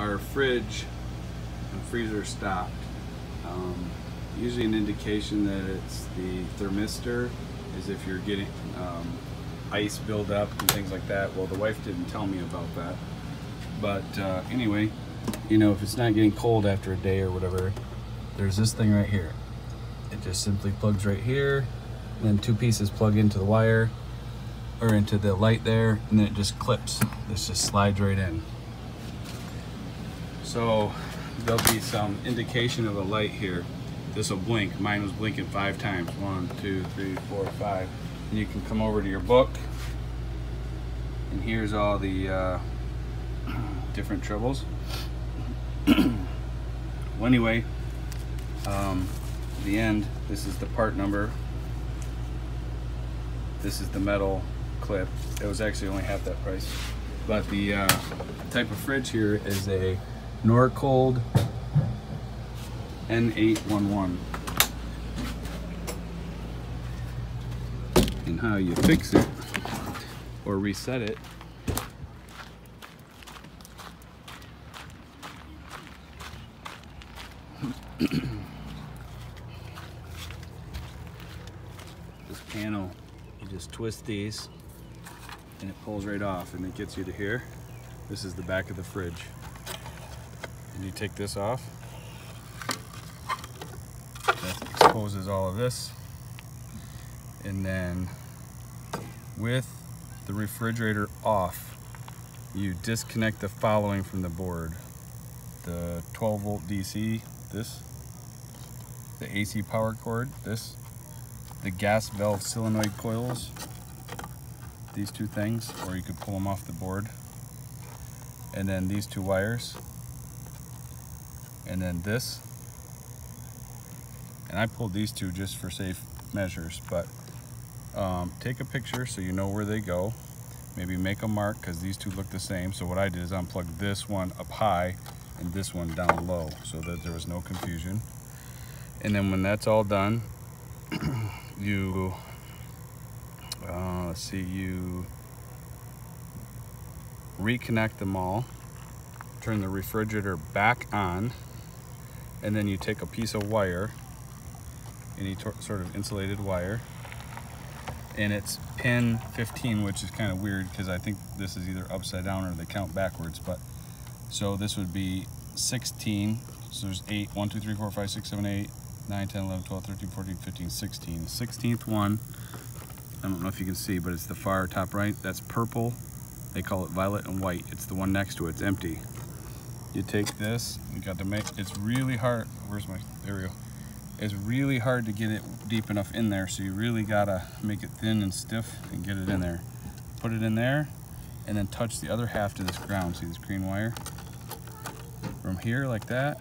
our fridge and freezer stopped. Um, usually an indication that it's the thermistor is if you're getting um, ice buildup and things like that. Well, the wife didn't tell me about that. But uh, anyway, you know, if it's not getting cold after a day or whatever, there's this thing right here. It just simply plugs right here, and then two pieces plug into the wire or into the light there, and then it just clips. This just slides right in. So there'll be some indication of a light here. This will blink. Mine was blinking five times. One, two, three, four, five. And you can come over to your book, and here's all the uh, different troubles. well, anyway, um, the end, this is the part number. This is the metal clip. It was actually only half that price. But the uh, type of fridge here is a Norcold N811. And how you fix it or reset it. This panel you just twist these and it pulls right off and it gets you to here. This is the back of the fridge you take this off? That exposes all of this. And then with the refrigerator off you disconnect the following from the board. The 12 volt DC this. The AC power cord this. The gas valve solenoid coils these two things or you could pull them off the board. And then these two wires and then this. And I pulled these two just for safe measures but um, take a picture so you know where they go. Maybe make a mark because these two look the same. So what I did is unplug this one up high and this one down low so that there was no confusion. And then when that's all done you uh, let's see you reconnect them all turn the refrigerator back on and then you take a piece of wire any sort of insulated wire and it's pin 15 which is kind of weird because I think this is either upside down or they count backwards but so this would be 16 so there's 8 1 2 3 4 5 6 7 8 9 10 11 12 13 14 15 16 16th one I don't know if you can see but it's the far top right that's purple. They call it violet and white. It's the one next to it. It's empty you take this you got to make it's really hard where's my there we go. It's really hard to get it deep enough in there so you really gotta make it thin and stiff and get it in there. Put it in there and then touch the other half to this ground. See this green wire? From here like that.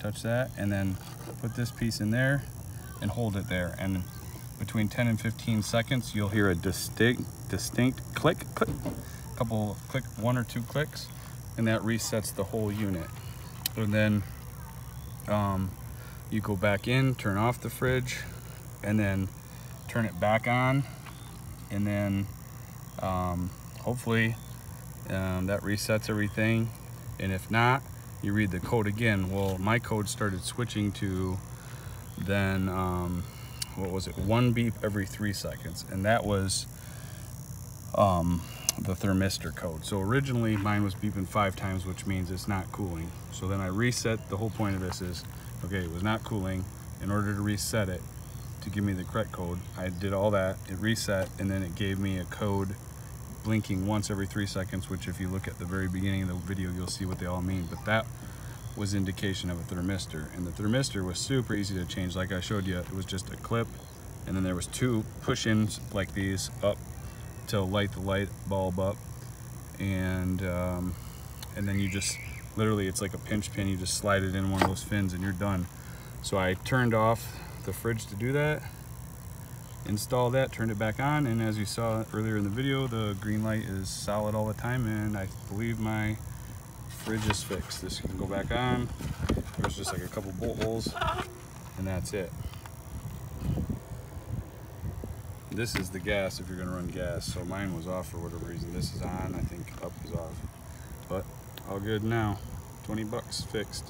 Touch that and then put this piece in there and hold it there. And between 10 and 15 seconds you'll hear a distinct distinct click click. A couple click one or two clicks and that resets the whole unit. And then um, you go back in turn off the fridge and then turn it back on and then um, hopefully um, that resets everything. And if not you read the code again. Well my code started switching to then um, what was it? One beep every three seconds. And that was um, the thermistor code so originally mine was beeping five times which means it's not cooling so then I reset the whole point of this is okay it was not cooling in order to reset it to give me the correct code I did all that it reset and then it gave me a code blinking once every three seconds, which if you look at the very beginning of the video, you'll see what they all mean. But that was indication of a thermistor. And the thermistor was super easy to change. Like I showed you, it was just a clip. And then there was two push-ins like these up to light the light bulb up. And, um, and then you just, literally it's like a pinch pin. You just slide it in one of those fins and you're done. So I turned off the fridge to do that install that, turned it back on, and as you saw earlier in the video, the green light is solid all the time, and I believe my fridge is fixed. This can go back on. There's just like a couple bolt holes, and that's it. This is the gas if you're gonna run gas. So mine was off for whatever reason. This is on, I think up is off. But all good now. 20 bucks fixed.